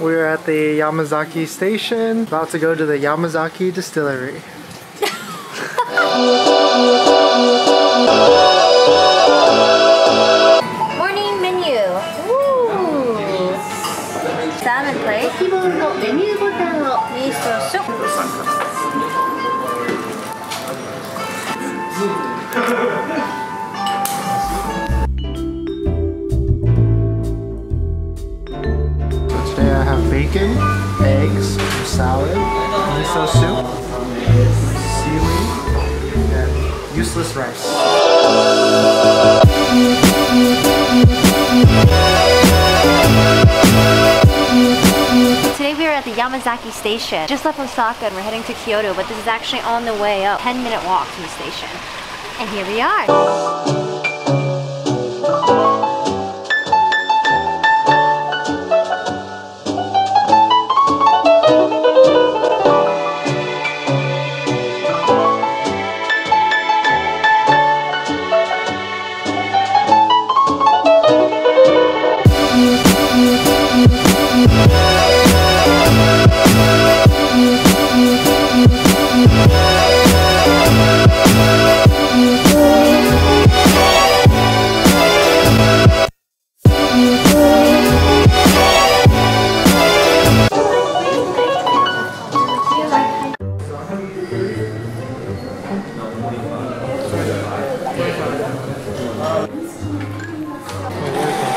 We're at the Yamazaki station, about to go to the Yamazaki distillery. Morning menu. Ooh. Salmon plate. bacon, eggs, salad, miso soup, seaweed, and useless rice. Today we are at the Yamazaki station. Just left Osaka and we're heading to Kyoto, but this is actually on the way up. 10 minute walk from the station. And here we are.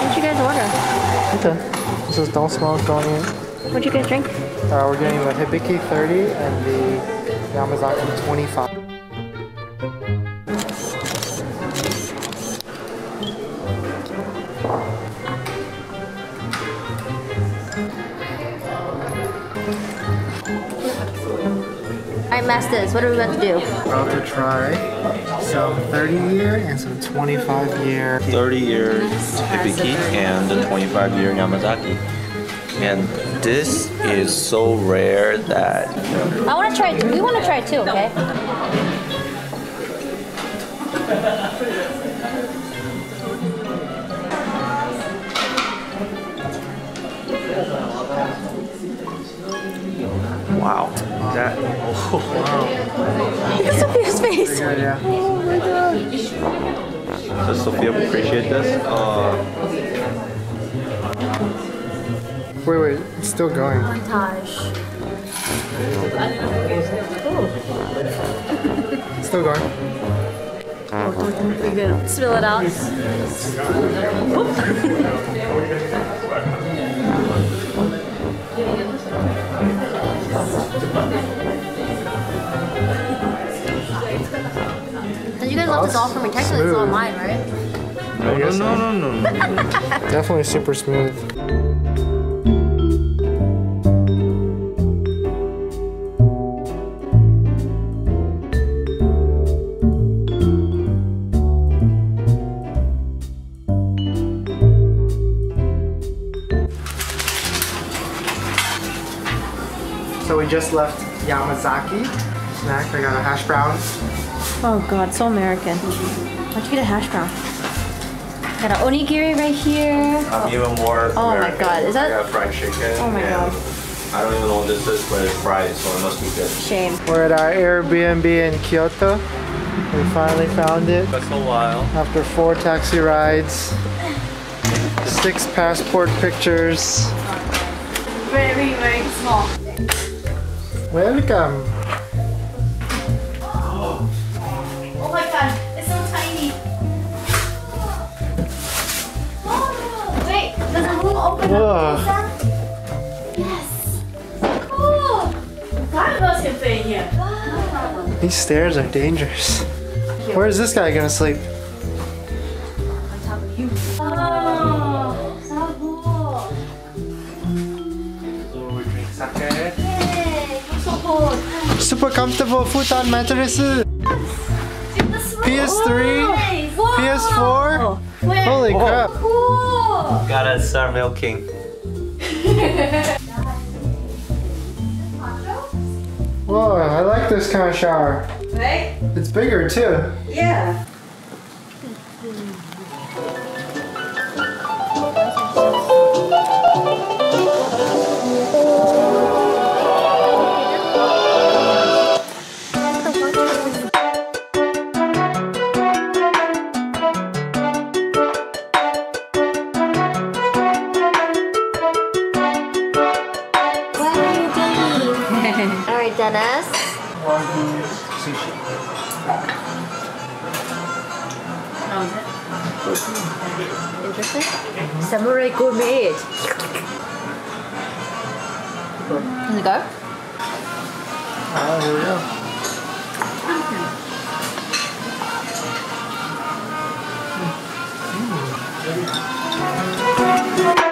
What'd you guys order? Okay. This is don't smoke, don't eat. What'd you guys drink? Uh, we're getting the Hibiki 30 and the Yamazaki 25. Alright, masters, what are we about to do? We're about to try some 30 year and some 25 year. 30 year Hibiki and the 25 year Yamazaki. And this is so rare that I want to try it. We want to try it too, okay? wow, that Oh, wow. Look at Sophia's face. Yeah, yeah. does Sophia appreciate this? Uh, Wait, wait, it's still going. Montage. It's still going. We're gonna spill it out. left this all for me. Technically, it's all Smooth. mine, right? no, no, no, no, no, no. Definitely super smooth. So we just left Yamazaki. Snack, I got a hash brown. Oh god, so American. Why'd you get a hash brown? Got an onigiri right here. I'm even more. Oh my God, is that- I got fried chicken. Oh my God. I don't even know what this is, but it's fried, so it must be good. Shame. We're at our Airbnb in Kyoto. We finally found it That's a while. after four taxi rides, six passport pictures. Very, very small. Welcome. Wait, does the room open Whoa. up? Yes. Oh, These stairs are dangerous. Where's this guy gonna sleep? oh, so cool. So we drink sake. Yay, I'm so cold. Super comfortable futon mattress. PS3, Whoa. PS4. Wait, Holy crap. cool. Gotta start uh, milking. Whoa, I like this kind of shower. Right? It's bigger too. Yeah. Yes. Wagyu sushi. How was it? Good. Interesting. Mm -hmm. Samurai gourmet. Good. Can you go? Oh, here we go. Mm. Mm.